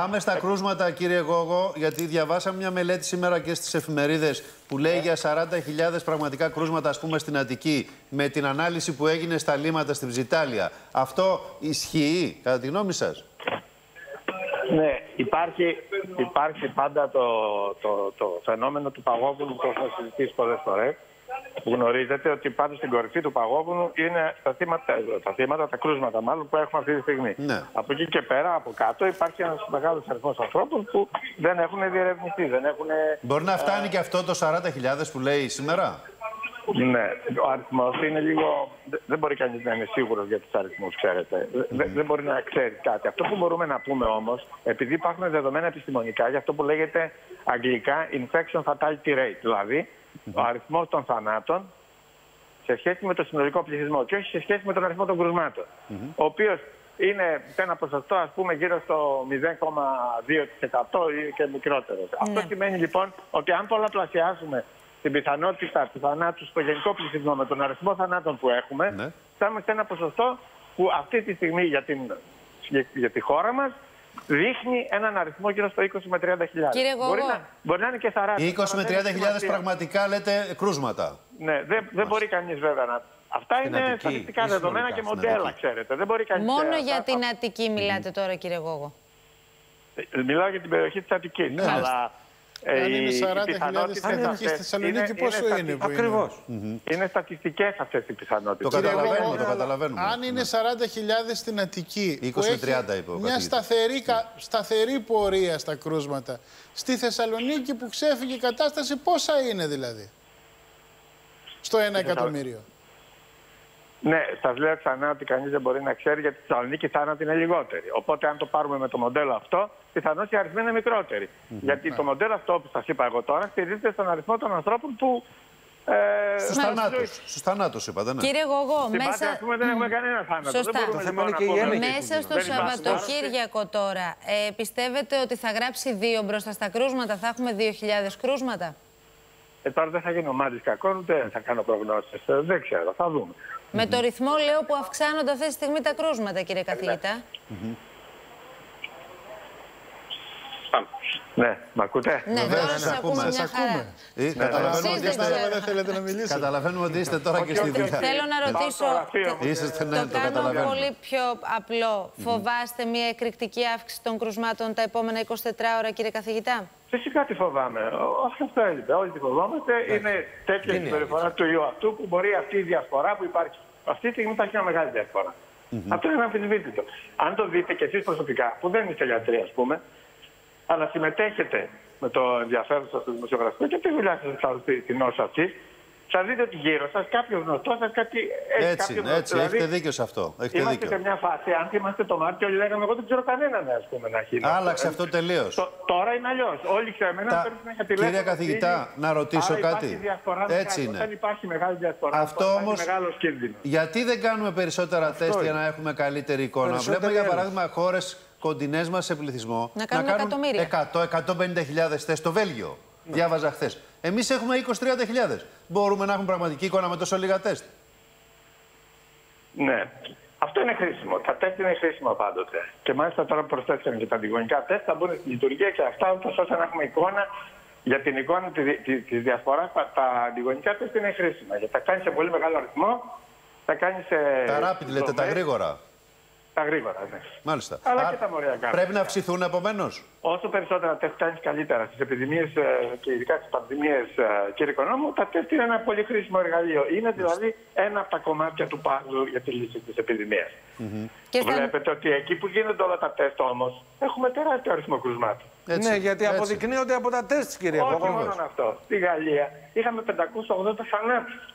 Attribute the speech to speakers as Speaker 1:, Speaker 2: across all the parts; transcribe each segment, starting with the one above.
Speaker 1: Πάμε στα κρούσματα, κύριε Γόγο, γιατί διαβάσαμε μια μελέτη σήμερα και στις εφημερίδες που λέει για 40.000 πραγματικά κρούσματα, ας πούμε, στην Αττική, με την ανάλυση που έγινε στα λίμματα στην Ψιτάλια. Αυτό ισχύει, κατά τη γνώμη σας;
Speaker 2: Ναι, υπάρχει, υπάρχει πάντα το, το, το φαινόμενο του παγόβουνου που έχουμε συζητήσει πολλές φορές που γνωρίζετε ότι πάντα στην κορυφή του παγόβουνου είναι τα θύματα, τα, θύματα, τα κρούσματα μάλλον που έχουμε αυτή τη στιγμή.
Speaker 1: Ναι.
Speaker 2: Από εκεί και πέρα, από κάτω, υπάρχει ένας μεγάλος αριθμός ανθρώπων που δεν έχουν διερευνηθεί. Δεν έχουν...
Speaker 1: Μπορεί να φτάνει και αυτό το 40.000 που λέει σήμερα;
Speaker 2: Ναι, ο αριθμός είναι λίγο. Δεν μπορεί κανείς να είναι σίγουρος για τους αριθμούς, ξέρετε. Δεν, δεν μπορεί να ξέρει κάτι. Αυτό που μπορούμε να πούμε όμως, επειδή υπάρχουν δεδομένα επιστημονικά για αυτό που λέγεται αγγλικά infection fatality rate, δηλαδή ο αριθμός των θανάτων σε σχέση με το συνολικό πληθυσμό και όχι σε σχέση με τον αριθμό των κρουσμάτων. Ο οποίος είναι σε ένα ποσοστό, ας πούμε, γύρω στο 0,2% ή και μικρότερο. Αυτό σημαίνει λοιπόν ότι αν πολλαπλασιάσουμε την πιθανότητα του θανάτου στο γενικό πληθυσμό με τον αριθμό θανάτων που έχουμε,
Speaker 1: Ναι.
Speaker 2: φτάνουμε σε ένα ποσοστό που αυτή τη στιγμή για, την, για τη χώρα μας δείχνει έναν αριθμό γύρω στο 20 με 30 χιλιάδες.
Speaker 3: Κύριε Γογό.
Speaker 2: Μπορεί να, μπορεί να είναι και 40.
Speaker 1: 20 με 30.000
Speaker 2: αλλά δεν έχει σημασία.
Speaker 1: πραγματικά λέτε κρούσματα.
Speaker 2: Ναι, δεν, δεν μπορεί κανείς βέβαια να. Αυτά
Speaker 1: Στην
Speaker 2: είναι
Speaker 1: Αττική
Speaker 2: στατιστικά
Speaker 1: ή
Speaker 2: δεδομένα
Speaker 1: συνολικά
Speaker 2: και
Speaker 1: στην
Speaker 2: μοντέλα,
Speaker 1: Αττική.
Speaker 2: ξέρετε. Δεν μπορεί κανείς...
Speaker 3: Μόνο
Speaker 2: ε,
Speaker 3: για
Speaker 2: α-
Speaker 3: την Αττική μιλάτε τώρα, κύριε Γόγο.
Speaker 2: α- Μιλάω για την περιοχή της Αττικής.
Speaker 1: Ναι.
Speaker 2: Αλλά ε,
Speaker 4: Αν είναι
Speaker 2: οι
Speaker 4: 40.000
Speaker 2: πιθανότητες
Speaker 4: στην Αττική,
Speaker 2: αυτές
Speaker 4: στη Θεσσαλονίκη πόσο
Speaker 2: στατι-
Speaker 4: είναι που είναι;
Speaker 2: Ακριβώς. Είναι στατιστικές αυτές οι πιθανότητες.
Speaker 1: Το καταλαβαίνουμε,
Speaker 4: Γόγο,
Speaker 1: το
Speaker 4: αλλά
Speaker 1: καταλαβαίνουμε.
Speaker 4: Αν είναι 40.000 στην Αττική,
Speaker 1: 20
Speaker 4: που
Speaker 1: με
Speaker 4: έχει
Speaker 1: 30 είπε ο
Speaker 4: μια
Speaker 1: καθηγητής.
Speaker 4: σταθερή, κα- σταθερή πορεία στα κρούσματα, στη Θεσσαλονίκη που ξέφυγε η κατάσταση, πόσα είναι δηλαδή, στο 1 εκατομμύριο.
Speaker 2: Ναι, σας λέω ξανά ότι κανείς δεν μπορεί να ξέρει γιατί στη Θεσσαλονίκη οι θάνατοι είναι λιγότεροι. Οπότε, αν το πάρουμε με το μοντέλο αυτό, πιθανώς οι αριθμοί είναι μικρότεροι. Γιατί το μοντέλο αυτό που σας είπα εγώ τώρα στηρίζεται στον αριθμό των ανθρώπων που. Ε,
Speaker 1: Στους
Speaker 2: στη
Speaker 1: θανάτους.
Speaker 2: ζωή-
Speaker 1: Στους θανάτους είπατε, ναι.
Speaker 3: Κύριε Γογό,
Speaker 2: Στην Πάτρα,
Speaker 3: μέσα,
Speaker 2: ας πούμε, δεν έχουμε κανένα θάνατο.
Speaker 3: Σωστά.
Speaker 2: Δεν μπορούμε,
Speaker 3: Το
Speaker 5: θέμα
Speaker 2: λοιπόν,
Speaker 5: είναι και
Speaker 2: να
Speaker 5: η
Speaker 2: πούμε-
Speaker 5: έλεγχη.
Speaker 3: μέσα στο
Speaker 2: Δεν υπάρχει.
Speaker 3: Σαββατοκύριακο τώρα, ε, πιστεύετε ότι θα γράψει δύο μπροστά στα κρούσματα, θα έχουμε 2.000 κρούσματα;
Speaker 2: Ε, τώρα δεν θα γίνω μάτι κακών, ούτε θα κάνω προγνώσεις. Δεν ξέρω, θα δούμε.
Speaker 3: Με το ρυθμό, λέω, που αυξάνονται αυτή τη στιγμή τα κρούσματα, κύριε καθηγητά.
Speaker 2: Πάμε. Ναι, μ' ακούτε;
Speaker 3: Ναι,
Speaker 1: Βεβαίως,
Speaker 3: τώρα
Speaker 1: σας
Speaker 3: σας ακούμε
Speaker 1: ακούμε.
Speaker 3: μια
Speaker 4: Σας
Speaker 3: χαρά.
Speaker 4: ακούμε.
Speaker 1: Ε, καταλαβαίνουμε,
Speaker 3: Εσείς
Speaker 1: ότι
Speaker 3: δεν
Speaker 1: είστε,
Speaker 3: ξέρω.
Speaker 4: δεν θέλετε να μιλήσετε.
Speaker 1: καταλαβαίνουμε ότι είστε τώρα και στη
Speaker 2: όχι, όχι.
Speaker 1: δουλειά.
Speaker 3: Θέλω να ρωτήσω.
Speaker 2: στο γραφείο μου.
Speaker 1: Είσαστε, ναι,
Speaker 3: το
Speaker 1: το
Speaker 3: κάνω
Speaker 1: καταλαβαίνουμε.
Speaker 3: πολύ πιο απλό. Φοβάστε μια εκρηκτική αύξηση των κρουσμάτων τα επόμενα 24 ώρα, κύριε καθηγητά;
Speaker 2: Φυσικά τη φοβάμαι. Ο- Αυτό έλειπε. Όλοι τη φοβόμαστε. Είναι τέτοια η
Speaker 5: Είναι
Speaker 2: συμπεριφορά του ιού αυτού που μπορεί αυτή η διαφορά που υπάρχει. Αυτή τη στιγμή υπάρχει μια μεγάλη διαφορά. Αυτό είναι αμφισβήτητο. Αν το δείτε και εσείς προσωπικά, που δεν είστε γιατροί, ας πούμε, αλλά συμμετέχετε με το ενδιαφέρον σας στο δημοσιογραφικό και τη δουλειά σας την νόσο αυτή, θα δείτε ότι γύρω σας κάποιος γνωστός σας κάτι. έχει
Speaker 1: Έτσι,
Speaker 2: κάποιος
Speaker 1: είναι,
Speaker 2: γνωστός.
Speaker 1: έτσι.
Speaker 2: Δηλαδή,
Speaker 1: Έχετε δίκιο σε αυτό. Έχετε
Speaker 2: Είμαστε σε
Speaker 1: δίκιο.
Speaker 2: μια φάση, αν θυμάστε το Μάρτιο, όλοι λέγαμε: Εγώ δεν ξέρω κανέναν ας πούμε, να έχει.
Speaker 1: Άλλαξε αυτό τελείως.
Speaker 2: Το- τώρα είναι αλλιώς. Όλοι ξέρουμε
Speaker 1: Τα-
Speaker 2: να παίρνουν για τηλέφωνο.
Speaker 1: Κύριε καθηγητά,
Speaker 2: φίλοι.
Speaker 1: να ρωτήσω
Speaker 2: Άρα
Speaker 1: κάτι.
Speaker 2: Υπάρχει διαφορά
Speaker 1: Έτσι
Speaker 2: μεγάλη.
Speaker 1: είναι.
Speaker 2: Όταν υπάρχει μεγάλη διαφορά,
Speaker 1: Αυτό
Speaker 2: υπάρχει
Speaker 1: όμως-
Speaker 2: μεγάλος κίνδυνος.
Speaker 1: Γιατί δεν κάνουμε περισσότερα τεστ για να έχουμε καλύτερη εικόνα;
Speaker 5: Περισσότερη
Speaker 1: Βλέπουμε για
Speaker 5: έλεγχη.
Speaker 1: παράδειγμα χώρες κοντινές μας σε πληθυσμό
Speaker 3: Να κάνουν εκατομμύρια.
Speaker 1: 100-150.000 τεστ στο Βέλγιο. Διάβαζα χθες. Εμείς έχουμε 20-30.000. Μπορούμε να έχουμε πραγματική εικόνα με τόσο λίγα τεστ;
Speaker 2: Ναι. Αυτό είναι χρήσιμο. Τα τεστ είναι χρήσιμα πάντοτε. Και μάλιστα τώρα που προσθέσαμε και τα αντιγονικά τεστ θα μπουν στη λειτουργία και αυτά ούτως ώστε να έχουμε εικόνα για την εικόνα της, της, της διαφοράς. Τα, τα αντιγονικά τεστ είναι χρήσιμα. Γιατί τα κάνει σε πολύ μεγάλο αριθμό. Τα κάνει σε.
Speaker 1: Τα rapid λέτε, τα
Speaker 2: δομές.
Speaker 1: γρήγορα.
Speaker 2: Τα γρήγορα, ναι.
Speaker 1: Μάλιστα.
Speaker 2: Αλλά
Speaker 1: Άρα
Speaker 2: και τα μοριακά.
Speaker 1: Πρέπει να αυξηθούν επομένως.
Speaker 2: Όσο περισσότερα τεστ κάνεις καλύτερα στις επιδημίες και ειδικά στις πανδημίες, κύριε Οικονόμου, τα τεστ είναι ένα πολύ χρήσιμο εργαλείο. Είναι δηλαδή ένα από τα κομμάτια του πάζου για τη λύση της επιδημίας.
Speaker 3: Και στα...
Speaker 2: Βλέπετε ότι εκεί που γίνονται όλα τα τεστ όμως, έχουμε τεράστιο αριθμό κρουσμάτων.
Speaker 5: ναι, γιατί αποδεικνύονται από τα τεστ, κύριε
Speaker 2: Όχι
Speaker 5: Γόγο.
Speaker 2: μόνο αυτό. Στη Γαλλία είχαμε 580 θανάτους.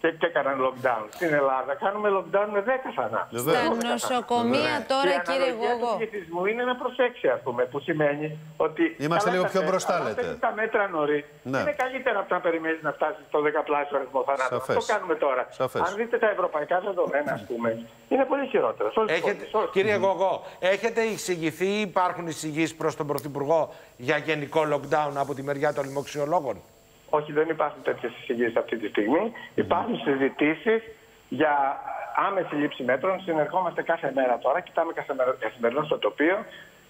Speaker 2: Και, και έκαναν lockdown. Στην Ελλάδα κάνουμε lockdown με 10 θανάτους.
Speaker 1: Βεβαίως.
Speaker 3: Στα νοσοκομεία τώρα,
Speaker 2: η
Speaker 3: κύριε
Speaker 2: αναλογία του
Speaker 3: Γόγο.
Speaker 2: πληθυσμού είναι να προσέξει, ας πούμε, που σημαίνει ότι.
Speaker 1: Είμαστε
Speaker 2: καλά
Speaker 1: λίγο
Speaker 2: τα
Speaker 1: πιο
Speaker 2: τεστ,
Speaker 1: μπροστά,
Speaker 2: αλλά αν
Speaker 1: λέτε.
Speaker 2: παίρνεις τα μέτρα νωρί.
Speaker 1: Ναι.
Speaker 2: Είναι καλύτερα από το να περιμένεις να φτάσεις στο δεκαπλάσιο αριθμό θανάτων.
Speaker 1: Σαφές.
Speaker 2: Αυτό κάνουμε τώρα.
Speaker 1: Σαφές.
Speaker 2: Αν δείτε τα ευρωπαϊκά δεδομένα, ας πούμε, είναι πολύ χειρότερα. Σε όλες τις
Speaker 5: Έχετε,
Speaker 2: χώρες, σε όλες τις
Speaker 5: κύριε Γογό, έχετε εισηγηθεί ή υπάρχουν εισηγήσεις προς τον Πρωθυπουργό για γενικό lockdown από τη μεριά των λοιμοξιολόγων.
Speaker 2: Όχι, δεν υπάρχουν τέτοιες εισηγήσει αυτή τη στιγμή. Υπάρχουν συζητήσεις για άμεση λήψη μέτρων. Συνερχόμαστε κάθε μέρα τώρα, κοιτάμε καθημερο- καθημερινά στο τοπίο.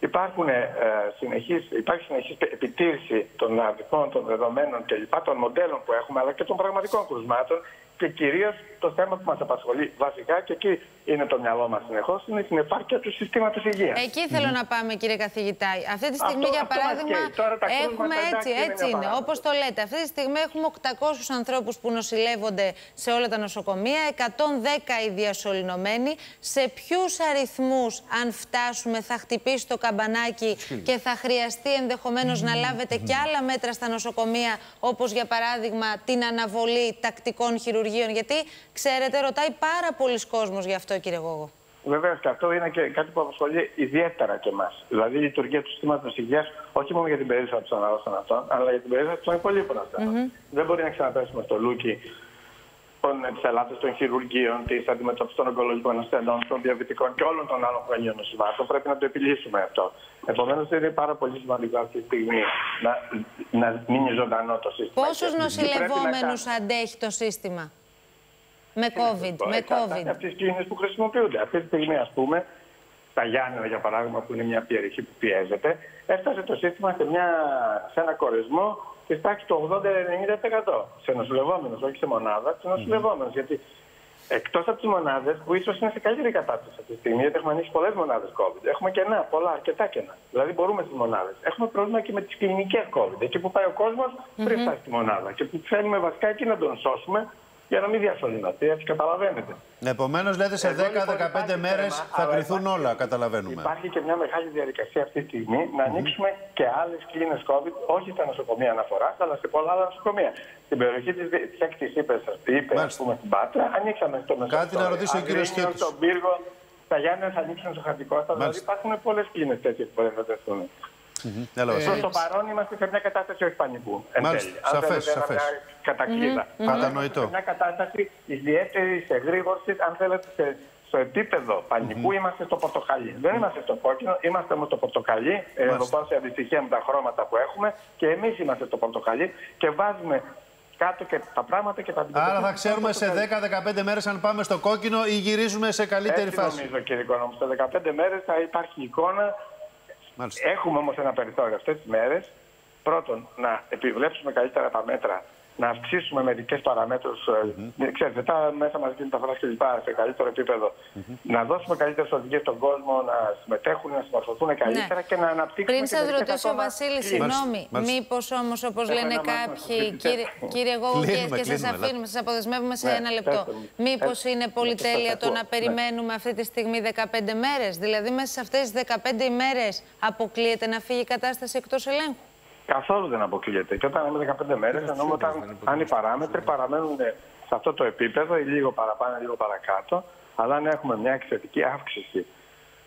Speaker 2: υπάρχουν, ε, συνεχής, υπάρχει συνεχής επιτήρηση των αριθμών, των δεδομένων κλπ. των μοντέλων που έχουμε, αλλά και των πραγματικών κρουσμάτων και κυρίως το θέμα που μας απασχολεί βασικά και εκεί είναι το μυαλό μας συνεχώς, είναι στην επάρκεια του συστήματος υγείας.
Speaker 3: Εκεί θέλω να πάμε, κύριε καθηγητά. Αυτή τη στιγμή,
Speaker 2: Αυτό-
Speaker 3: για
Speaker 2: αυτό μας
Speaker 3: παράδειγμα,
Speaker 2: καίει. Τώρα τα
Speaker 3: έχουμε
Speaker 2: κρούσματα,
Speaker 3: έτσι,
Speaker 2: εντάξει, είναι
Speaker 3: έτσι
Speaker 2: μια
Speaker 3: είναι.
Speaker 2: παράδοση.
Speaker 3: Όπως το λέτε, αυτή τη στιγμή έχουμε 800 ανθρώπους που νοσηλεύονται σε όλα τα νοσοκομεία, 110 οι διασωληνωμένοι. Σε ποιους αριθμούς, αν φτάσουμε, θα χτυπήσει το καμπανάκι και θα χρειαστεί ενδεχομένως να λάβετε και άλλα μέτρα στα νοσοκομεία, όπως για παράδειγμα την αναβολή τακτικών χειρουργείων. Γιατί ξέρετε, ρωτάει πάρα πολλοί κόσμος γι' αυτό, κύριε Γόγο.
Speaker 2: Βεβαίως και αυτό είναι και κάτι που απασχολεί ιδιαίτερα και εμάς. Δηλαδή η λειτουργία του συστήματος υγείας, όχι μόνο για την περίπτωση των αρρώστων αυτών, αλλά για την περίπτωση των υπολείπων αυτών. Δεν μπορεί να ξαναπέσουμε στο λούκι τη Ελλάδα, των χειρουργείων, της αντιμετώπισης των ογκολογικών ασθενών, των διαβητικών και όλων των άλλων χρονίων νοσημάτων. Πρέπει να το επιλύσουμε αυτό. Επομένως, είναι πάρα πολύ σημαντικό αυτή τη στιγμή να, να μείνει ζωντανό το σύστημα.
Speaker 3: Πόσους
Speaker 2: Και- και πρέπει να
Speaker 3: νοσηλευόμενους
Speaker 2: κάνουμε-
Speaker 3: αντέχει το σύστημα; Με COVID, με
Speaker 2: Εξαρτάται
Speaker 3: COVID.
Speaker 2: Από τι κλίνε που χρησιμοποιούνται. Αυτή τη στιγμή, ας πούμε, στα Γιάννενα, για παράδειγμα, που είναι μια περιοχή που πιέζεται, έφτασε το σύστημα σε, μια, σε ένα κορισμό της τάξης του 80-90% σε νοσηλευόμενους, όχι σε μονάδα, σε νοσηλευόμενους. Γιατί εκτός από τις μονάδες, που ίσως είναι σε καλύτερη κατάσταση αυτή τη στιγμή, γιατί έχουμε ανοίξει πολλές μονάδες COVID, έχουμε κενά, πολλά, αρκετά κενά. Δηλαδή μπορούμε στις μονάδες. Έχουμε πρόβλημα και με τις κλινικές COVID, εκεί που πάει ο κόσμος πριν φτάσει στη μονάδα. Και που θέλουμε βασικά εκεί να τον σώσουμε για να μην διασωληνωθεί, έτσι καταλαβαίνετε.
Speaker 1: Επομένως, λέτε σε
Speaker 2: Εδώ, λοιπόν,
Speaker 1: 10-15
Speaker 2: υπάρχει
Speaker 1: μέρες
Speaker 2: θέμα,
Speaker 1: θα
Speaker 2: αλλά
Speaker 1: κρυθούν
Speaker 2: υπάρχει-
Speaker 1: όλα, καταλαβαίνουμε.
Speaker 2: Υπάρχει και μια μεγάλη διαδικασία αυτή τη στιγμή να ανοίξουμε και άλλες κλίνες COVID, όχι στα νοσοκομεία αναφοράς, αλλά σε πολλά άλλα νοσοκομεία. Στην περιοχή της έκτης είπες, είπες ας
Speaker 1: Μάλιστα.
Speaker 2: πούμε, στην Πάτρα, ανοίξαμε στο Μεσόβιο.
Speaker 1: Κάτι να ρωτήσει ο κύριος Χιώτης.
Speaker 2: Στον Πύργο, στα Γιάννενα θα ανοίξουν στο Χαρτικόστα. Δηλαδή
Speaker 1: Μάλιστα.
Speaker 2: υπάρχουν πολλές κλίνες τέτοιες που μπορεί να τεθούν.
Speaker 1: Έλα,
Speaker 2: Προ
Speaker 1: Βασίλη.
Speaker 2: το παρόν είμαστε σε μια κατάσταση όχι πανικού. εν
Speaker 1: Μάλιστα.
Speaker 2: τέλει. Αν
Speaker 1: Σαφές,
Speaker 2: θέλετε, ένα-
Speaker 1: σαφές.
Speaker 2: μια κατακλείδα. Αλλά
Speaker 1: Κατανοητό.
Speaker 2: είμαστε Σε μια κατάσταση ιδιαίτερης εγρήγορσης, αν θέλετε, σε- στο επίπεδο πανικού είμαστε στο πορτοκαλί. Δεν είμαστε στο κόκκινο, είμαστε με το πορτοκαλί. Ε, Εδώ πάω σε αντιστοιχεία με τα χρώματα που έχουμε και εμείς είμαστε στο πορτοκαλί και βάζουμε κάτω και τα πράγματα και τα αντιμετωπίζουμε.
Speaker 1: Άρα θα ξέρουμε σε 10-15 μέρες αν πάμε στο κόκκινο ή γυρίζουμε σε καλύτερη
Speaker 2: Έτσι
Speaker 1: φάση.
Speaker 2: νομίζω κύριε Οικονόμου. Σε 15 μέρες θα υπάρχει εικόνα
Speaker 1: Μάλιστα.
Speaker 2: Έχουμε όμως ένα περιθώριο αυτές τις μέρες. Πρώτον, να επιβλέψουμε καλύτερα τα μέτρα, να αυξήσουμε μερικές παραμέτρους. ε, Ξέρετε, τα μέσα μαζικής μεταφοράς κλπ. σε καλύτερο επίπεδο. Να δώσουμε καλύτερες οδηγίες στον κόσμο να συμμετέχουν, να συμμορφωθούν καλύτερα και να αναπτύξουμε.
Speaker 3: Πριν
Speaker 2: και
Speaker 3: σας
Speaker 2: μερικές
Speaker 3: ρωτήσω,
Speaker 2: ακόμα
Speaker 3: Βασίλη,
Speaker 2: κλίσεις.
Speaker 3: συγγνώμη,
Speaker 1: Μάλιστα.
Speaker 3: μήπως όμως, όπως
Speaker 2: Έχω
Speaker 3: λένε
Speaker 2: ένα μάθημα
Speaker 3: κάποιοι,
Speaker 2: στο
Speaker 3: κύριε,
Speaker 2: φοιτητές.
Speaker 3: κύριε Γόγο, και,
Speaker 1: Κλείνουμε,
Speaker 3: και σας
Speaker 1: κλείνουμε,
Speaker 3: αφήνουμε, σα αποδεσμεύουμε σε
Speaker 2: Ναι,
Speaker 3: ένα λεπτό.
Speaker 2: πέστε μου.
Speaker 3: Μήπως
Speaker 2: Έτσι.
Speaker 3: είναι
Speaker 2: Ναι,
Speaker 3: πολυτέλεια
Speaker 2: σας
Speaker 3: το
Speaker 2: ακούω.
Speaker 3: να
Speaker 2: Ναι.
Speaker 3: περιμένουμε αυτή τη στιγμή 15 μέρες; Δηλαδή, μέσα σε αυτές τις 15 ημέρες αποκλείεται να φύγει η κατάσταση εκτός ελέγχου;
Speaker 2: Καθόλου δεν αποκλείεται. Και όταν λέμε 15 μέρες, εννοούμε όταν αν οι παράμετροι παραμένουν σε αυτό το επίπεδο ή λίγο παραπάνω, λίγο παρακάτω, αλλά αν έχουμε μια εξαιρετική αύξηση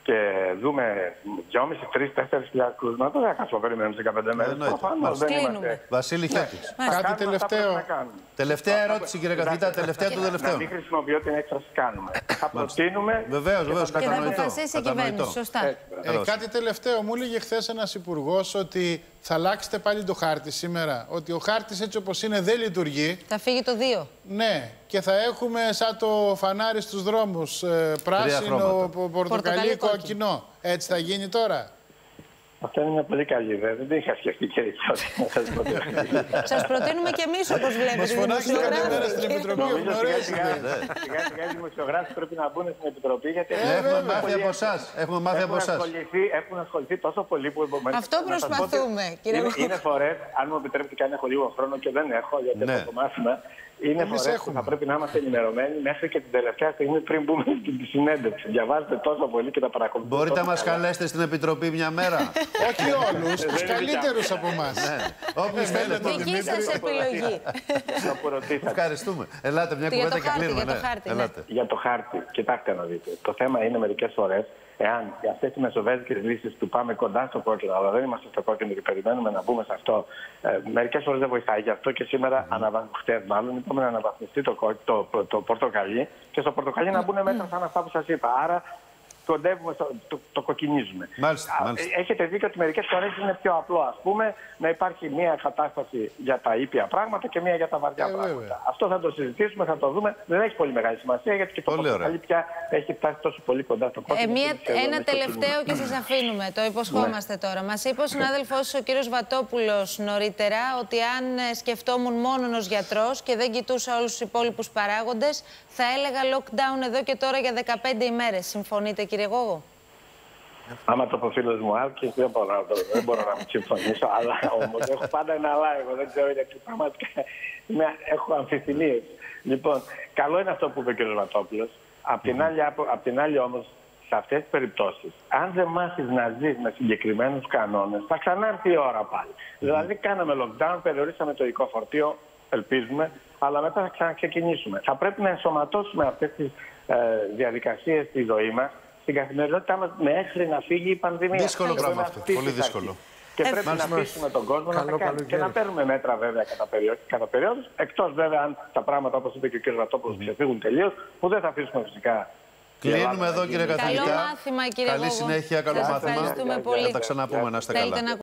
Speaker 2: και δούμε 2.500-3.000 κρούσματα, δεν θα κάτσουμε να περιμένουμε σε 15 μέρες.
Speaker 1: Εννοείται.
Speaker 2: Προφανώς
Speaker 1: Μάλιστα.
Speaker 2: δεν
Speaker 3: Κλείνουμε.
Speaker 2: είμαστε.
Speaker 1: Βασίλη Χιώτη.
Speaker 3: Μάλιστα.
Speaker 2: Θα
Speaker 4: Κάτι
Speaker 2: κάνουμε αυτά που
Speaker 4: τελευταίο.
Speaker 2: πρέπει να κάνουμε.
Speaker 1: Τελευταία ερώτηση, κύριε καθηγητά, τελευταία του
Speaker 2: Να
Speaker 1: τελευταίου.
Speaker 2: μην χρησιμοποιώ την έκφραση κάνουμε. Θα προτείνουμε.
Speaker 1: Βεβαίως,
Speaker 2: και
Speaker 1: βεβαίω,
Speaker 2: θα-
Speaker 3: Και θα
Speaker 1: κατανοητό.
Speaker 3: αποφασίσει η
Speaker 1: κατανοητό.
Speaker 3: κυβέρνηση. Σωστά.
Speaker 2: Έτσι, μπράβο.
Speaker 4: Ε,
Speaker 1: Καλώς.
Speaker 4: κάτι τελευταίο. Μου έλεγε χθες ένας υπουργός ότι θα αλλάξετε πάλι το χάρτη σήμερα. Ότι ο χάρτης έτσι όπως είναι δεν λειτουργεί.
Speaker 3: Θα φύγει το 2.
Speaker 4: Ναι, και θα έχουμε σαν το φανάρι στους δρόμους ε, πράσινο,
Speaker 1: χρώματα.
Speaker 4: πο- πορτοκαλί,
Speaker 3: Πορτοκαλί,
Speaker 4: κόκκινο. Έτσι θα γίνει τώρα;
Speaker 2: Αυτό είναι μια πολύ καλή ιδέα. Δεν την είχα σκεφτεί κύριε Κιώτη, να σας πω την αλήθεια.
Speaker 3: Σας προτείνουμε κι εμείς, όπως βλέπετε.
Speaker 4: Μας φωνάξετε
Speaker 3: δημοσιογράφοι.
Speaker 4: κάθε μέρα στην Επιτροπή.
Speaker 2: Νομίζω
Speaker 4: Έχουμε
Speaker 2: σιγά
Speaker 4: ωραίες
Speaker 2: σιγά,
Speaker 4: ιδέες.
Speaker 2: σιγά σιγά οι δημοσιογράφοι πρέπει να μπουν στην Επιτροπή γιατί
Speaker 1: Έχουμε μάθει από εσάς. Έχουμε μάθει από
Speaker 2: έχουν
Speaker 1: εσάς.
Speaker 2: ασχοληθεί, έχουν ασχοληθεί τόσο πολύ που επομένως-
Speaker 3: Αυτό
Speaker 2: να σας πω ότι
Speaker 3: προσπαθούμε, κύριε
Speaker 2: Είναι,
Speaker 3: Γόγο.
Speaker 2: είναι φορές, αν μου επιτρέπετε και αν έχω λίγο χρόνο και δεν έχω, γιατί
Speaker 1: Ναι.
Speaker 2: έχω το μάθημα, είναι
Speaker 4: Εμείς
Speaker 2: φορές που
Speaker 4: έχουμε.
Speaker 2: θα πρέπει να είμαστε ενημερωμένοι μέχρι και την τελευταία στιγμή πριν μπούμε στην συνέντευξη. Διαβάζετε τόσο πολύ και τα παρακολουθείτε.
Speaker 1: Μπορείτε να
Speaker 2: τόσο
Speaker 1: μας
Speaker 2: καλά.
Speaker 1: καλέσετε στην Επιτροπή μια μέρα;
Speaker 4: Όχι όλους, τους καλύτερους από εμάς.
Speaker 1: Όποιους θέλετε.
Speaker 3: Δική σας επιλογή.
Speaker 2: Αυτό που ρωτήσατε.
Speaker 1: Ευχαριστούμε. Ελάτε, μια
Speaker 3: Για το
Speaker 1: κουβέντα και
Speaker 3: χάρτη,
Speaker 1: κλείνουμε.
Speaker 3: για το
Speaker 1: ναι.
Speaker 3: χάρτη, ναι.
Speaker 1: Ελάτε.
Speaker 2: Για το χάρτη, κοιτάξτε να δείτε. Το θέμα είναι μερικές φορές, εάν για αυτές τι μεσοβέζικες λύσεις του πάμε κοντά στο κόκκινο, αλλά δεν είμαστε στο κόκκινο και περιμένουμε να μπούμε σε αυτό, ε, μερικές φορές δεν βοηθάει. Γι' αυτό και σήμερα, αναβα... χτες μάλλον, είπαμε να αναβαθμιστεί το, κόκ- το, το, το πορτοκαλί και στο πορτοκαλί να μπουν μέτρα σαν αυτά που σας είπα. Άρα κοντεύουμε, στο, το, το κοκκινίζουμε.
Speaker 1: Μάλιστα,
Speaker 2: Α,
Speaker 1: μάλιστα.
Speaker 2: Έχετε δίκιο ότι μερικές φορές είναι πιο απλό, ας πούμε, να υπάρχει μία κατάσταση για τα ήπια πράγματα και μία για τα βαριά
Speaker 4: Ε, βέβαια.
Speaker 2: πράγματα. Αυτό θα το συζητήσουμε, θα το δούμε. Δεν έχει πολύ μεγάλη σημασία γιατί και το
Speaker 1: Πολύ ωραία.
Speaker 2: πορτοκαλί πια έχει φτάσει τόσο πολύ κοντά στο κόκκινο.
Speaker 3: Ε, μία,
Speaker 2: και σχεδόν
Speaker 3: ένα
Speaker 2: στο
Speaker 3: τελευταίο
Speaker 2: κινούμενο.
Speaker 3: και σας αφήνουμε. Το υποσχόμαστε
Speaker 2: Ναι.
Speaker 3: τώρα. Μας είπε ο συνάδελφός ο κύριος Βατόπουλος νωρίτερα ότι αν ε, σκεφτόμουν μόνο ως γιατρός και δεν κοιτούσα όλους τους υπόλοιπους παράγοντες, θα έλεγα lockdown εδώ και τώρα για 15 ημέρες. Συμφωνείτε, κύριε Γόγο.
Speaker 2: Άμα το πω φίλος μου Άλκη, δεν μπορώ να, το, δεν μπορώ να μην συμφωνήσω. αλλά όμως έχω πάντα ένα αλλά. Εγώ δεν ξέρω γιατί πραγματικά είμαι, έχω αμφιθυμίες. Λοιπόν, καλό είναι αυτό που είπε ο κ. Βατόπουλο. Απ' την άλλη, απ' απ' την άλλη όμως, σε αυτές τις περιπτώσεις, αν δεν μάθεις να ζεις με συγκεκριμένους κανόνες, θα ξανάρθει η ώρα πάλι. Δηλαδή, κάναμε lockdown, περιορίσαμε το οικό φορτίο, ελπίζουμε, αλλά μετά θα ξαναξεκινήσουμε. Θα πρέπει να ενσωματώσουμε αυτές τις ε, διαδικασίες στη ζωή μας, στην καθημερινότητά μας, μέχρι να φύγει η πανδημία.
Speaker 1: Δύσκολο
Speaker 2: Εγώ
Speaker 1: πράγμα
Speaker 2: είμαι
Speaker 1: αυτό.
Speaker 2: αυτής
Speaker 1: Πολύ
Speaker 2: της
Speaker 1: δύσκολο.
Speaker 2: αρχής. Και
Speaker 3: Ε,
Speaker 2: πρέπει
Speaker 5: μάλιστα.
Speaker 2: να πείσουμε τον κόσμο να
Speaker 5: Καλό
Speaker 2: τα κάνει. Και
Speaker 5: καλοκαίρι.
Speaker 2: να παίρνουμε μέτρα βέβαια κατά, περίοδο, κατά περίοδους, εκτός βέβαια αν τα πράγματα όπως είπε και ο κ. Βατόπουλος ξεφύγουν τελείως, που δεν θα αφήσουμε φυσικά η Ελλάδα
Speaker 1: Κλείνουμε
Speaker 2: να
Speaker 1: εδώ,
Speaker 2: γίνει-
Speaker 1: κύριε
Speaker 3: Καλό
Speaker 1: καθηγητά.
Speaker 3: μάθημα, κύριε
Speaker 1: Καλή
Speaker 3: Γόγο.
Speaker 1: συνέχεια, καλό
Speaker 3: Σας
Speaker 1: μάθημα.
Speaker 3: ευχαριστούμε
Speaker 2: Για-
Speaker 3: πολύ.
Speaker 1: Θα τα ξαναπούμε, να είστε
Speaker 3: Θέλετε
Speaker 1: καλά.
Speaker 3: να